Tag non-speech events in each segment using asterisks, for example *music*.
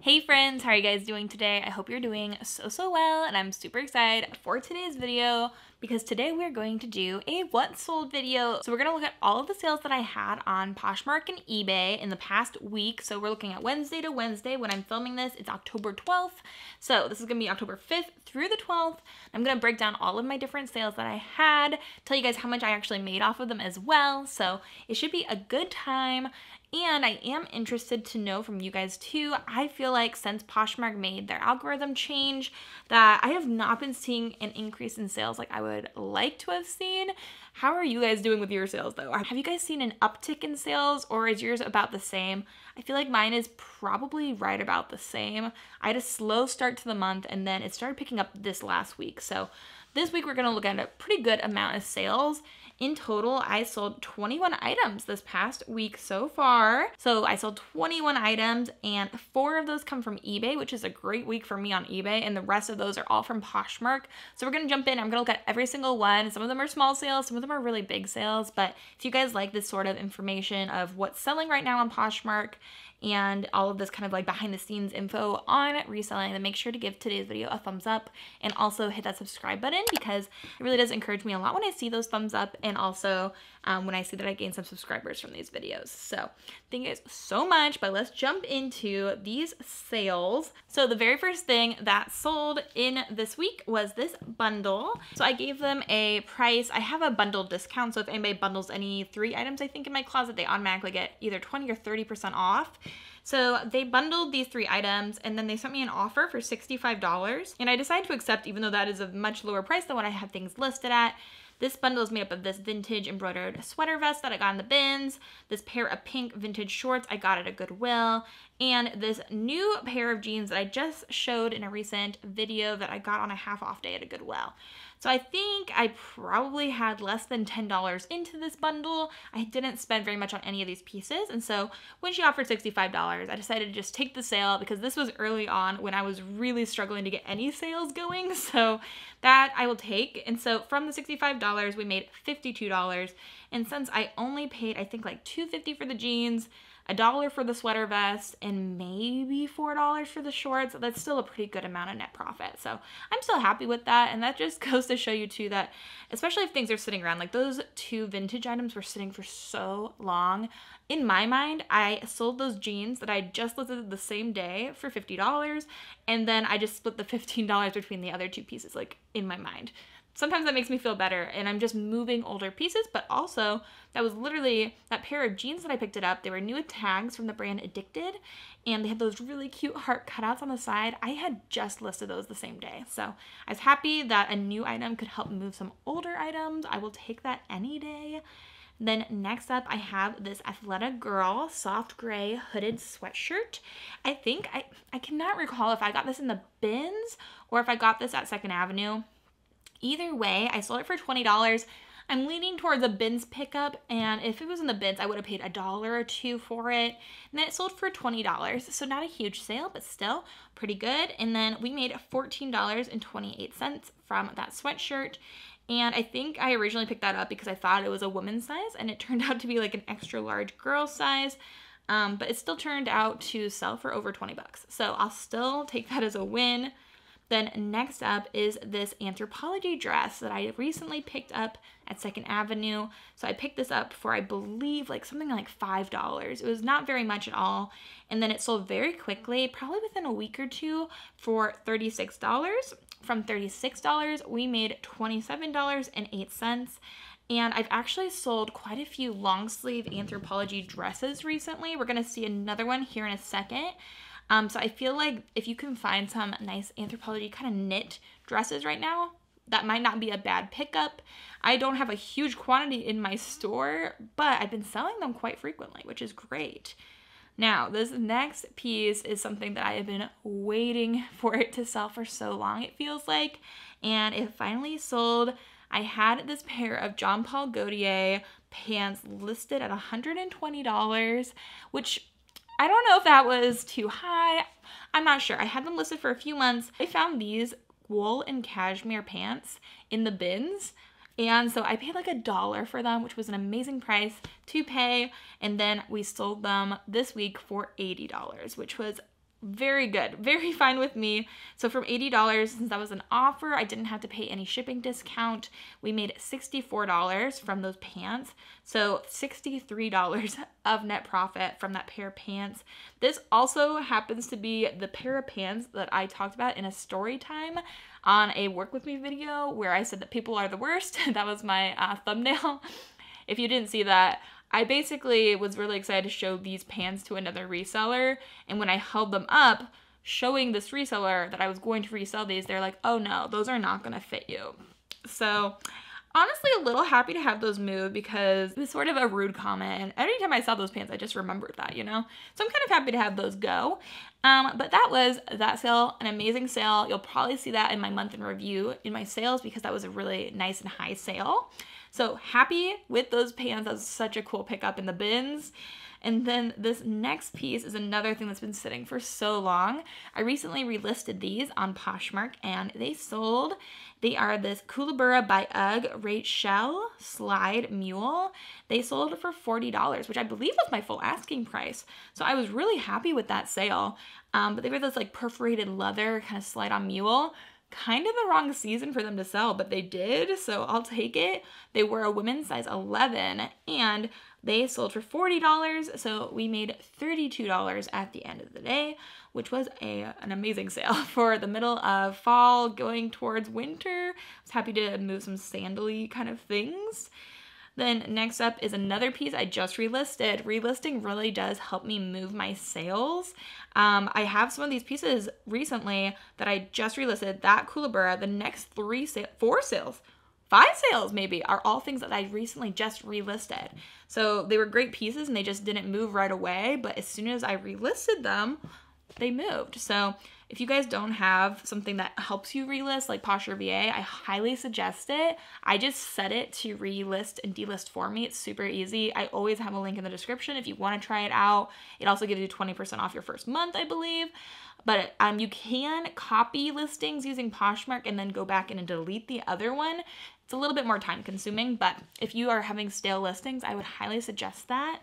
Hey friends, how are you guys doing today? I hope you're doing so, so well, and I'm super excited for today's video because today we're going to do a what sold video. So we're gonna look at all of the sales that I had on Poshmark and eBay in the past week. So we're looking at Wednesday to Wednesday. When I'm filming this, it's October 12th. So this is gonna be October 5th through the 12th. I'm gonna break down all of my different sales that I had, tell you guys how much I actually made off of them as well. So it should be a good time. And I am interested to know from you guys too. I feel like since Poshmark made their algorithm change, that I have not been seeing an increase in sales like I would like to have seen. How are you guys doing with your sales though? Have you guys seen an uptick in sales or is yours about the same? I feel like mine is probably right about the same. I had a slow start to the month and then it started picking up this last week. So this week we're gonna look at a pretty good amount of sales in total, I sold 21 items this past week so far. So I sold 21 items and four of those come from eBay, which is a great week for me on eBay. And the rest of those are all from Poshmark. So we're to jump in. I'm to look at every single one. Some of them are small sales, some of them are really big sales. But if you guys like this sort of information of what's selling right now on Poshmark and all of this kind of like behind the scenes info on reselling, then make sure to give today's video a thumbs up and also hit that subscribe button because it really does encourage me a lot when I see those thumbs up also um, when I see that I gain some subscribers from these videos. So thank you guys so much, but let's jump into these sales. So the very first thing that sold in this week was this bundle. So I gave them a price. I have a bundle discount. So if anybody bundles any three items, I think in my closet, they automatically get either 20 or 30% off. So they bundled these three items and then they sent me an offer for $65. And I decided to accept even though that is a much lower price than what I have things listed at. This bundle is made up of this vintage embroidered sweater vest that I got in the bins, this pair of pink vintage shorts I got at a Goodwill, and this new pair of jeans that I just showed in a recent video that I got on a half off day at a Goodwill. So I think I probably had less than $10 into this bundle. I didn't spend very much on any of these pieces. And so when she offered $65, I decided to just take the sale because this was early on when I was really struggling to get any sales going. *laughs* So that I will take. And so from the $65, we made $52. And since I only paid, I think like 250 for the jeans, a dollar for the sweater vest and maybe four dollars for the shorts. That's still a pretty good amount of net profit. So i'm still happy with that. And that just *laughs* goes to show you too that especially if things are sitting around like those two vintage items were sitting for so long. In my mind i sold those jeans that i just listed the same day for $50 and then i just split the *laughs* $15 between the other two pieces like in my mind sometimes that makes me feel better and I'm just moving older pieces, but also that was literally that pair of jeans that I picked it up. They were new tags from the brand Addicted and they had those really cute heart cutouts on the side. I had just listed those the same day. So I was happy that a new item could help move some older items. I will take that any day. Then next up, I have this Athleta Girl soft gray hooded sweatshirt. I think, I, I cannot recall if I got this in the bins or if I got this at Second Avenue. Either way, I sold it for $20. I'm leaning towards a bins pickup, and if it was in the bins, I would have paid a dollar or two for it. And then it sold for $20, so not a huge sale, but still pretty good. And then we made $14.28 from that sweatshirt. And I think I originally picked that up because I thought it was a woman's size, and it *laughs* turned out to be like an extra large girl size. Um, but it still turned out to sell for over 20 bucks. So I'll still take that as a win. Then next up is this Anthropologie dress that I recently picked up at Second Avenue. So I picked this up for, I believe, like something like $5. It was not very much at all. And then it sold very quickly, probably within a week or two, for $36. From $36, we made $27.08. And I've actually sold quite a few long sleeve Anthropologie dresses recently. We're going to see another one here in a second. Um, so I feel like if you can find some nice Anthropologie kind of knit dresses right now, that might not be a bad pickup. I don't have a huge quantity in my store, but I've been selling them quite frequently, which is great. Now, this next piece is something that I have been waiting *laughs* for it to sell for so long, it feels like, and it finally sold. I had this pair of Jean Paul Gaultier pants listed at $120, which I don't know if that was too high. I'm not sure. I had them listed for a few months. I found these wool and cashmere pants in the bins. And so I paid like a dollar for them, which was an amazing price to pay. And then we sold them this week for $80, which was very good, very *laughs* fine with me. So from $80, since that was an offer, I didn't have to pay any shipping discount. We made $64 from those pants. So $63 *laughs* of net profit from that pair of pants. This also happens to be the pair of pants that I talked about in a story time on a work with me video where I said that people are the worst. *laughs* that was my uh, thumbnail. if you didn't see that, I basically was really excited to show these pants to another reseller. And when I held them up, showing this reseller that I was going to resell these, they're like, oh no, those are not to fit you. So honestly a little happy to have those move because it was sort of a rude comment. And every time I saw those pants, I just remembered that, you know? So I'm kind of happy to have those go. Um, but that was that sale, an amazing sale. You'll probably see that in my month in review in my sales because that was a really nice and high sale. So happy with those pants. That was such a cool pickup in the bins. And then this next piece is another thing that's been sitting for so long. I recently relisted these on Poshmark and they sold. They are this Koolaburra by UGG Rachel Slide Mule. They sold for $40, which I believe was my full asking price. So I was really happy with that sale. Um, but they were this like perforated leather kind of slide on mule kind of the wrong season for them to sell, but they did, so I'll take it. They were a women's size 11 and they sold for $40, so we made $32 at the end of the day, which was a, an amazing sale *laughs* for the middle of fall going towards winter. I was happy to move some sandally kind of things. Then next up is another piece I just relisted. Relisting really does help me move my sales. Um, I have some of these pieces recently that I just relisted. That Koolaburra, the next three, sa- four sales, five sales maybe, are all things that I recently just relisted. So they were great pieces and they just didn't move right away. But as soon as I relisted them, they moved. So if you guys don't have something that helps you relist like Posher VA, I highly suggest it. I just set it to relist and delist for me. It's super easy. I always have a link in the description if you want to try it out. It also gives you 20% off your first month, I believe. But um, you can copy listings using Poshmark and then go back in and delete the other one. It's a little bit more time consuming, but if you are having stale listings, I would highly suggest that.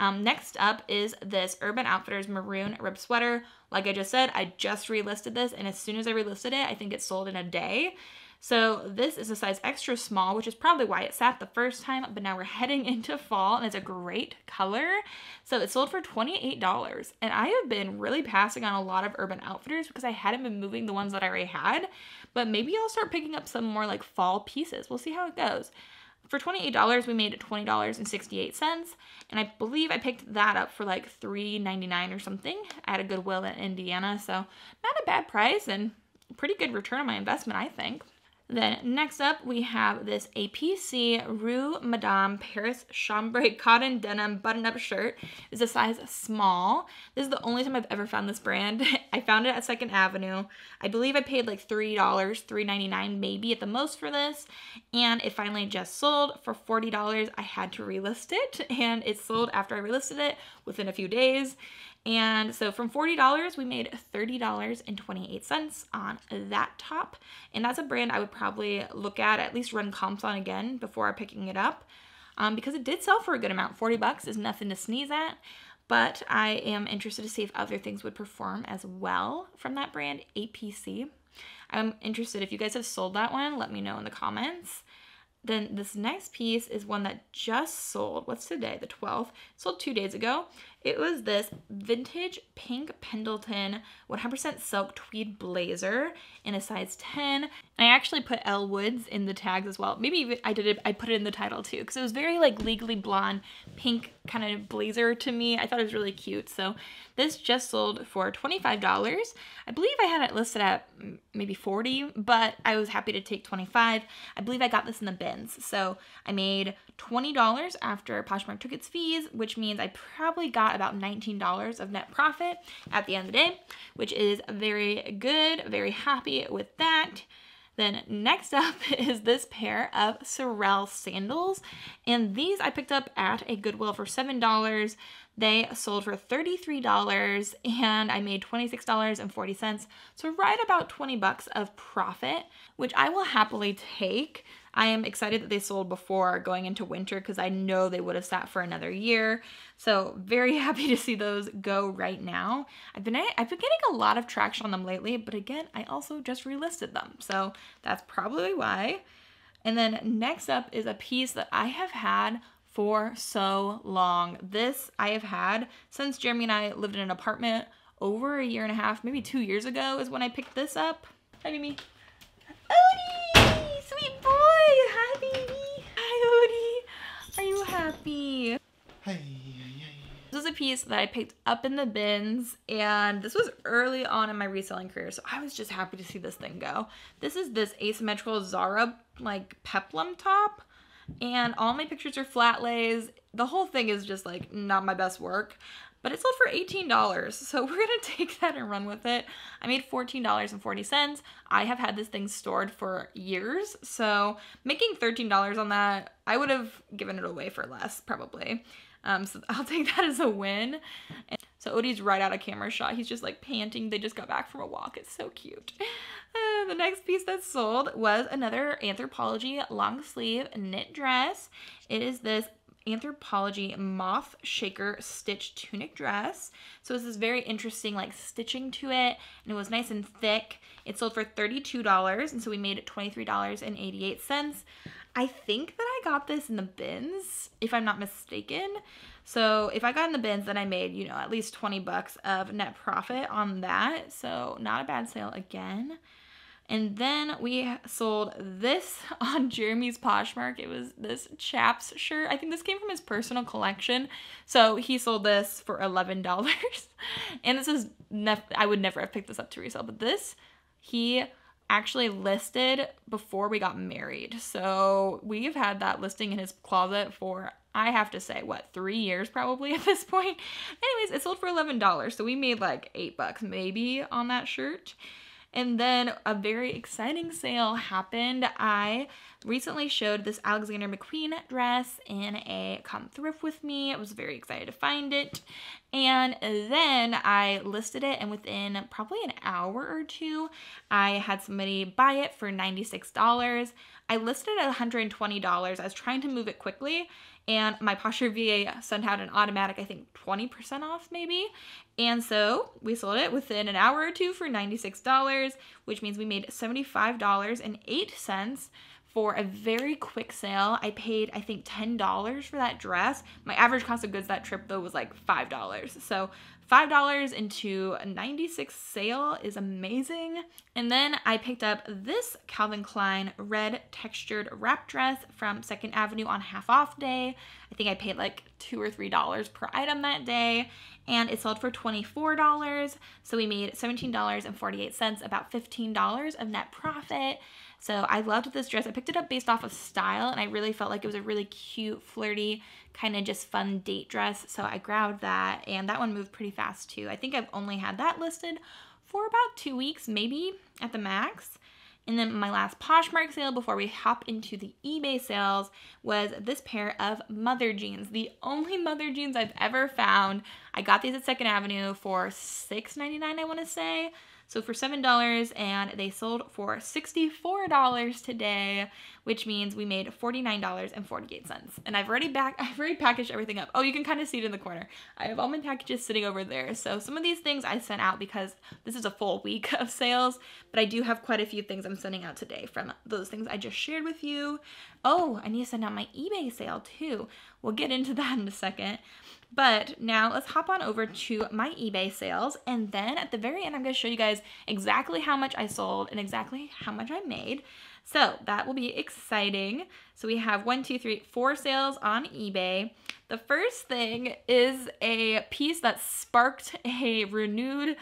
Um, next up is this Urban Outfitters maroon rib sweater. Like I just said, I just relisted this, and as soon as I relisted it, I think it sold in a day. So this is a size extra small, which is probably why it sat the first time, but now we're *laughs* heading into fall and it's a great color. So it sold for $28 and I have been really passing on a lot of Urban Outfitters because I hadn't been moving the ones that I already had, but maybe I'll start picking up some more like fall pieces. We'll see how it goes. For $28, we made $20.68, and I believe I picked that up for like $3.99 or something at a Goodwill in Indiana, so not a bad price and pretty good return on my investment, I think. Then next up, we have this APC Rue Madame Paris Chambray cotton denim button-up shirt. It's a size small. This is the only time I've ever found this brand. *laughs* I found it at Second Avenue. I believe I paid like $3, $3.99 maybe at the most for this. And it finally just sold for $40. I had to relist it *laughs* and it sold after I relisted it within a few days. And so from $40, we made $30.28 on that top. And that's a brand I would probably look at, at least run comps on again before picking it up. Um, because it did sell for a good amount. 40 bucks is nothing to sneeze at. But I am interested to see if other things would perform as well from that brand, APC. I'm interested if you guys have sold that one, let me know in the comments. Then this next piece is one that just sold. What's today? The 12th. Sold two days ago. It was this vintage pink Pendleton 100% silk tweed blazer in a size 10. I actually put Elle Woods in the tags as well. Maybe even I did it, I put it in the title too because it was very like legally blonde pink kind of blazer to me. I thought it was really cute. So this just sold for $25. I believe I had it listed at maybe 40, but I was happy to take 25. I believe I got this in the bins. So I made $20 after Poshmark took its fees, which means I probably got about $19 of net profit at the end of the day, which is very good, very happy with that. Then next *laughs* up is this pair of Sorel sandals. And these I picked up at a Goodwill for $7. They sold for $33 and I made $26.40. So right about 20 bucks of profit, which I will happily take. I am excited that they sold before going into winter because I know they would have sat for another year. So very *laughs* happy to see those go right now. I've been I've been getting a lot of traction on them lately, but again, I also just relisted them. So that's probably why. And then next up is a piece that I have had for so long. This I have had since Jeremy and I lived in an apartment over a year and a half, maybe two years ago is when I picked this up. Hi, Mimi. Odie! Sweet boy! Hi, baby! Hi, Odie! Are you happy? Hey. This was a piece that I picked up in the bins, and this was early on in my reselling career, so I was just happy to see this thing go. This is this asymmetrical Zara, like, peplum top, and all my pictures are flat lays. The whole thing is just, like, not my best work, but it sold for $18. So *laughs* we're gonna take that and run with it. I made $14.40. I have had this thing stored for years, so making $13 on that, I would have given it away for less probably. Um, so *laughs* I'll take that as a win. And so Odie's right out of camera shot. He's just like panting. They just got back from a walk. It's so cute. *laughs* Uh, the next piece that sold was another Anthropologie long sleeve knit dress. It is this Anthropologie Moth Shaker Stitch Tunic Dress. So this is very interesting like stitching to it and it was nice and thick. It sold for $32 and so we made it $23.88. I think that got this in the bins if I'm not mistaken. So if I got in the bins then I made, you know, at least 20 bucks of net profit on that. So not a bad sale again. And then we sold this *laughs* on Jeremy's Poshmark. It was this chaps shirt. I think this came from his personal collection. So he sold this for $11. *laughs* and this is, I would never have picked this up to resell, but this, he actually listed before we got married. So we've had that listing in his closet for, I have to say, what, three years probably *laughs* at this point. Anyways, it sold for $11. So we made like eight bucks maybe on that shirt. And then a very exciting sale happened. I recently showed this Alexander McQueen dress in a Come Thrift With Me. I was very excited to find it. And then I listed it, and within probably an hour or two, I had somebody buy it for $96. I listed it at $120. I was trying to move it quickly, and my Posher VA sent out an automatic, I think 20% off maybe. And so we sold it within an hour or two for $96, which means we made $75.08 for a very quick sale. I paid, I think, $10 for that dress. My average cost of goods that trip, though, was like $5. So $5 into a 96 sale is amazing. And then I picked up this Calvin Klein red textured wrap dress from 2nd Avenue on half off day. I think I paid like 2 or $3 per item that day and it sold for $24. So we made $17.48, about $15 of net profit. So I loved this dress. I picked it up based off of style and I really felt like it was a really cute, flirty, kind of just fun date dress. So I grabbed that and that one moved pretty fast too. I think I've only had that listed for about two weeks, maybe at the max. And then my last Poshmark sale before we hop into the eBay sales was this pair of mother jeans. The only mother jeans I've ever found. I got these at 2nd Avenue for $6.99, I want to say. So for $7 and they sold for $64 today, which means we made $49.48. And I've already back *laughs* I've already packaged everything up. Oh, you can kind of see it in the corner. I have all my packages sitting over there. So some of these things I sent out because this is a full week of sales, but I do have quite a few things I'm sending out today from those things I just shared with you. Oh, I need to send out my eBay sale too. We'll get into *laughs* that in a second. But now let's hop on over to my eBay sales. And then at the very end, I'm going to show you guys exactly how much I sold and exactly how much I made. So that will be exciting. So we have one, two, three, four sales on eBay. The first thing is a piece that sparked a renewed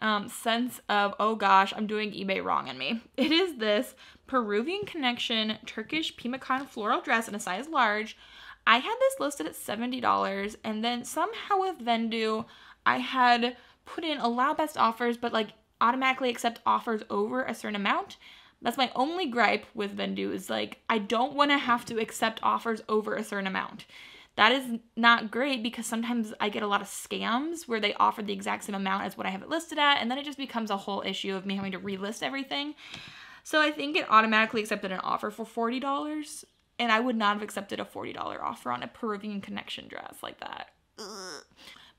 um, sense of, oh gosh, I'm doing eBay wrong in me. It is this Peruvian Connection Turkish Pimicon floral dress in a size large I had this listed at $70 and then somehow with Vendoo, I had put in allow best offers, but like automatically accept offers over a certain amount. That's my only gripe with Vendoo is like, I don't want to have to accept offers over a certain amount. That is not great because sometimes I get a lot of scams where they offer the exact same amount as what I have it listed at, and then it just becomes a whole issue of me having to relist everything. So I think it automatically accepted an offer for $40 and I would not have accepted a $40 offer on a Peruvian connection dress like that.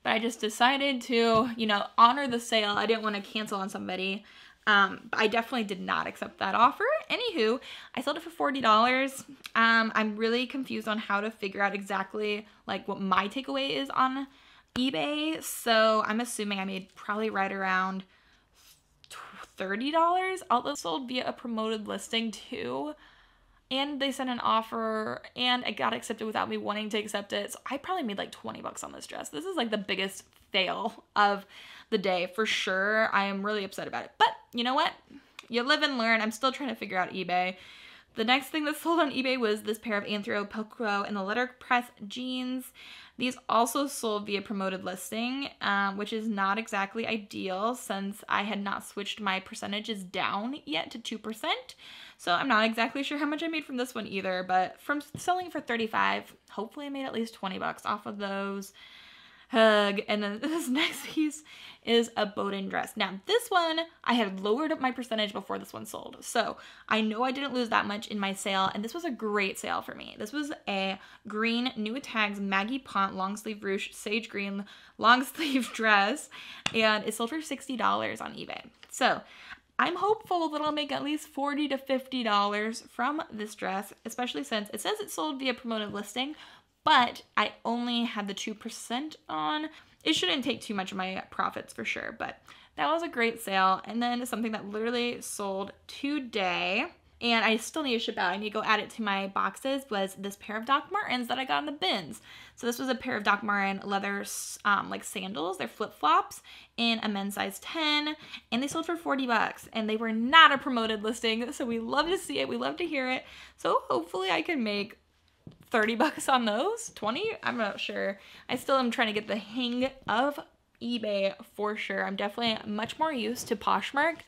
But I just decided to, you know, honor the sale. I didn't want to cancel on somebody. Um, I definitely did not accept that offer. Anywho, I sold it for $40. Um, I'm really confused on how to figure out exactly like what my takeaway is on eBay. So I'm assuming I made probably right around $30, although sold via a promoted listing too. And they sent an offer and it got accepted without me wanting to accept it. So I probably made like 20 bucks on this dress. This is like the biggest fail of the day for sure. I am really upset about it. But you know what? You live and learn. I'm still trying to figure out eBay. The next thing that *laughs* sold on eBay was this pair of Anthro Pilcro and the letterpress jeans. These also sold via promoted listing, um, which is not exactly ideal since I had not switched my percentages down yet to 2%. So I'm not exactly sure how much I made from this one either, but from selling for 35, hopefully I made at least 20 bucks off of those hug. And then *laughs* this next piece is a Boden dress. Now, this one, I had lowered up my percentage before this one sold. So I know I didn't lose that much in my sale, and this was a great sale for me. This was a green New Tags Maggie Ponte long sleeve ruche sage green long *laughs* sleeve dress, and it sold for $60 on eBay. So I'm hopeful that I'll make at least 40 to $50 from this dress, especially since it says it sold via promoted listing, but I only had the 2% on. It shouldn't take too much of my profits for sure, but that was a great sale. And then something that literally sold today and I still need to ship out. I need to go add it to my boxes was this pair of Doc Martens that I got in the bins. So this was a pair of Doc Marten leather um, like sandals. They're flip-flops in a men's size 10 and they sold for 40 bucks and they were not a promoted listing. So we love to see it. We love to hear it. So hopefully I can make 30 bucks on those 20 i'm not sure i still am trying to get the hang of ebay for sure. I'm definitely much more used to poshmark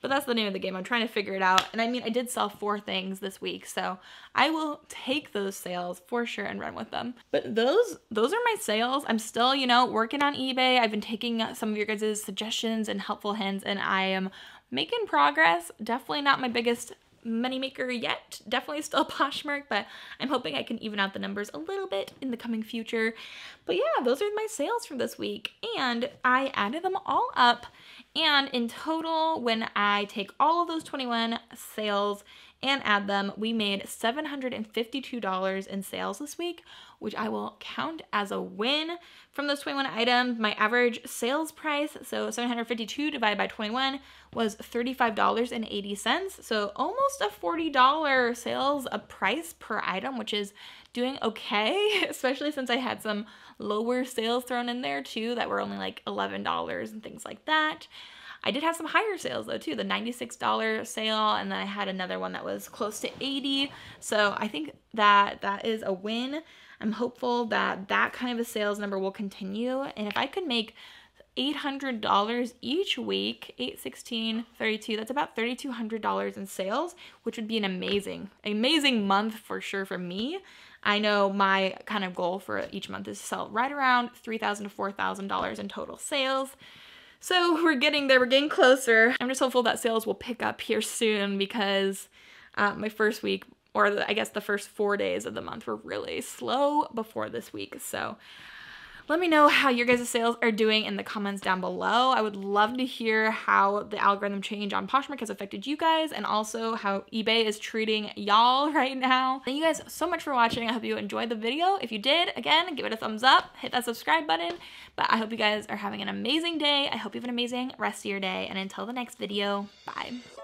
but that's the name of the game. I'm trying to figure it out. And i mean i did sell four things this week so i will take those sales for sure and run with them. But those those are my sales. I'm still you know working on ebay. I've been taking some of your guys' suggestions and helpful hints and i am making progress. Definitely not my biggest moneymaker yet. Definitely still Poshmark, but I'm hoping I can even out the numbers a little bit in the coming future. But yeah, those are my sales for this week. And I added them all up. And in total, when I take all of those 21 sales and add them, we made $752 in sales this week, which I will count as a win. From those 21 items, my average sales price, so 752 divided by 21, was $35.80. So almost a $40 sales a price per item, which is doing okay, *laughs* especially since I had some lower sales thrown in there too that were only like $11 and things like that. I did have some higher sales though too, the $96 sale and then I had another one that was close to 80. So I think that that is a win. I'm hopeful that that kind of a sales number will continue and if I could make $800 each week, 8, 16, 32, that's about $3,200 in sales, which would be an amazing, amazing month for sure for me. I know my kind of goal for each month is to sell right around 3,000 to $4,000 in total sales. So *laughs* we're getting there, we're getting closer. I'm just hopeful that sales will pick up here soon because uh, my first week, or the, I guess the first four days of the month were really slow before this week. So let me know how your guys' sales are doing in the comments down below. I would love to hear how the algorithm change on Poshmark has affected you guys and also how eBay is treating y'all *laughs* right now. Thank you guys so much for watching. I hope you enjoyed the video. If you did, again, give it a thumbs up, hit that subscribe button. But I hope you guys are having an amazing day. I hope you have an amazing rest of your day. And until the next video, bye.